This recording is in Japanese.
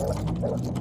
you